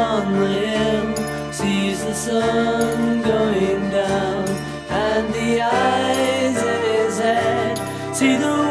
on the hill sees the sun going down and the eyes in his head see the